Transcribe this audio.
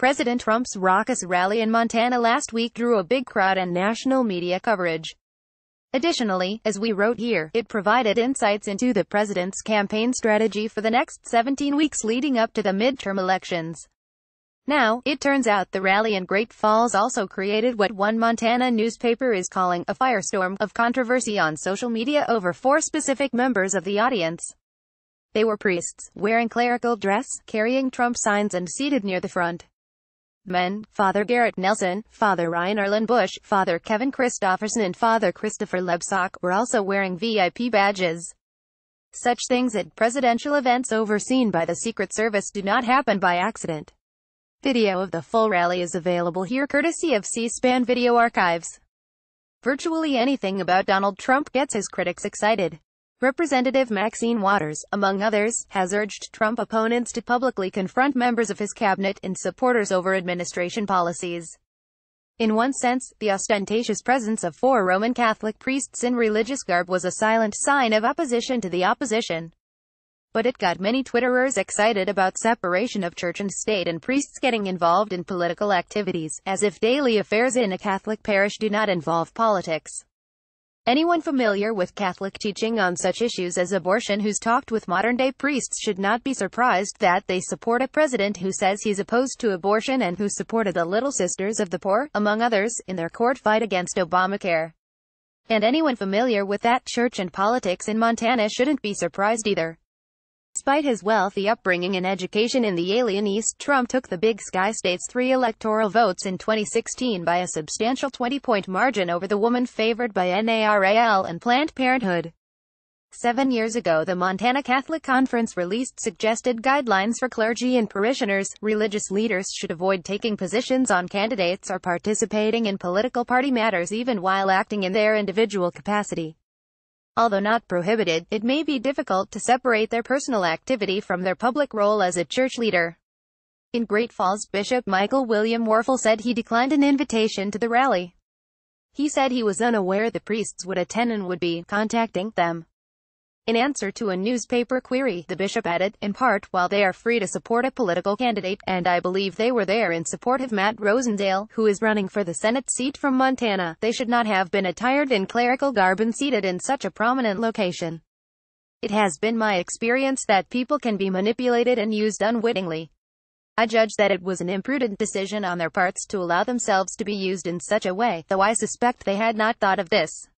President Trump's raucous rally in Montana last week drew a big crowd and national media coverage. Additionally, as we wrote here, it provided insights into the president's campaign strategy for the next 17 weeks leading up to the midterm elections. Now, it turns out the rally in Great Falls also created what one Montana newspaper is calling a firestorm of controversy on social media over four specific members of the audience. They were priests, wearing clerical dress, carrying Trump signs and seated near the front. Men, Father Garrett Nelson, Father Ryan Erlenbush, Father Kevin Christofferson and Father Christopher Lebsock were also wearing VIP badges. Such things at presidential events overseen by the Secret Service do not happen by accident. Video of the full rally is available here courtesy of C-SPAN Video Archives. Virtually anything about Donald Trump gets his critics excited. Representative Maxine Waters, among others, has urged Trump opponents to publicly confront members of his cabinet and supporters over administration policies. In one sense, the ostentatious presence of four Roman Catholic priests in religious garb was a silent sign of opposition to the opposition. But it got many Twitterers excited about separation of church and state and priests getting involved in political activities, as if daily affairs in a Catholic parish do not involve politics. Anyone familiar with Catholic teaching on such issues as abortion who's talked with modern-day priests should not be surprised that they support a president who says he's opposed to abortion and who supported the Little Sisters of the Poor, among others, in their court fight against Obamacare. And anyone familiar with that church and politics in Montana shouldn't be surprised either. Despite his wealthy upbringing and education in the alien East, Trump took the Big Sky State's three electoral votes in 2016 by a substantial 20-point margin over the woman favored by NARAL and Planned Parenthood. Seven years ago the Montana Catholic Conference released suggested guidelines for clergy and parishioners. Religious leaders should avoid taking positions on candidates or participating in political party matters even while acting in their individual capacity. Although not prohibited, it may be difficult to separate their personal activity from their public role as a church leader. In Great Falls, Bishop Michael William Warfel said he declined an invitation to the rally. He said he was unaware the priests would attend and would be contacting them. In answer to a newspaper query, the bishop added, in part, while they are free to support a political candidate, and I believe they were there in support of Matt Rosendale, who is running for the Senate seat from Montana, they should not have been attired in clerical garb and seated in such a prominent location. It has been my experience that people can be manipulated and used unwittingly. I judge that it was an imprudent decision on their parts to allow themselves to be used in such a way, though I suspect they had not thought of this.